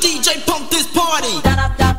DJ pump this party. Da, da, da.